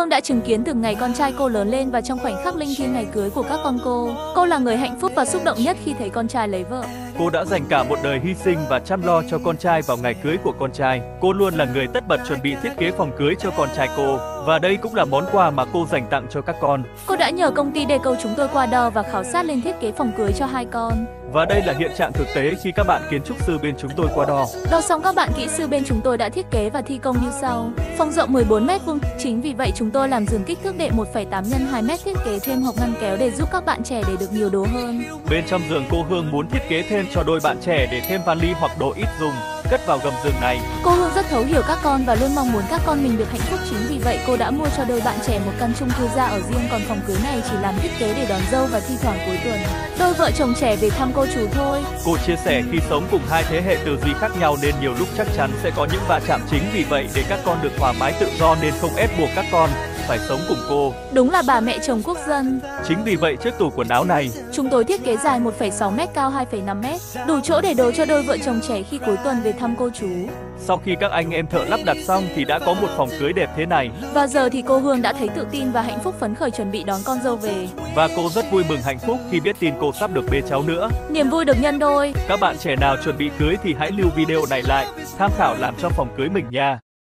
Hương đã chứng kiến từng ngày con trai cô lớn lên và trong khoảnh khắc linh thiêng ngày cưới của các con cô, cô là người hạnh phúc và xúc động nhất khi thấy con trai lấy vợ. Cô đã dành cả một đời hy sinh và chăm lo cho con trai vào ngày cưới của con trai. Cô luôn là người tất bật chuẩn bị thiết kế phòng cưới cho con trai cô. Và đây cũng là món quà mà cô dành tặng cho các con. Cô đã nhờ công ty Deco chúng tôi qua đo và khảo sát lên thiết kế phòng cưới cho hai con. Và đây là hiện trạng thực tế khi các bạn kiến trúc sư bên chúng tôi qua đo. Đo xong các bạn kỹ sư bên chúng tôi đã thiết kế và thi công như sau. Phòng rộng 14 m vuông, chính vì vậy chúng tôi làm giường kích thước đệm 1,8 x 2 m thiết kế thêm hộc ngăn kéo để giúp các bạn trẻ để được nhiều đồ hơn. Bên trong giường cô Hương muốn thiết kế thêm cho đôi bạn trẻ để thêm vali hoặc đồ ít dùng cất vào gầm giường này. Cô Hương rất thấu hiểu các con và luôn mong muốn các con mình được hạnh phúc chính vì vậy cô đã mua cho đôi bạn trẻ một căn chung cư ra ở riêng còn phòng cưới này chỉ làm thiết kế để đón dâu và thi thoảng cuối tuần. Đôi vợ chồng trẻ về thăm cô chú thôi. Cô chia sẻ khi sống cùng hai thế hệ tư duy khác nhau nên nhiều lúc chắc chắn sẽ có những va chạm chính vì vậy để các con được thoải mái tự do nên không ép buộc các con phải sống cùng cô. Đúng là bà mẹ chồng quốc dân. Chính vì vậy chiếc tủ quần áo này, chúng tôi thiết kế dài 1,6 m cao 2,5 m, đủ chỗ để đồ cho đôi vợ chồng trẻ khi cuối tuần về thăm cô chú. Sau khi các anh em thợ lắp đặt xong thì đã có một phòng cưới đẹp thế này. Và giờ thì cô Hương đã thấy tự tin và hạnh phúc phấn khởi chuẩn bị đón con dâu về. Và cô rất vui mừng hạnh phúc khi biết tin cô sắp được bế cháu nữa. Niềm vui được nhân đôi. Các bạn trẻ nào chuẩn bị cưới thì hãy lưu video này lại, tham khảo làm cho phòng cưới mình nha.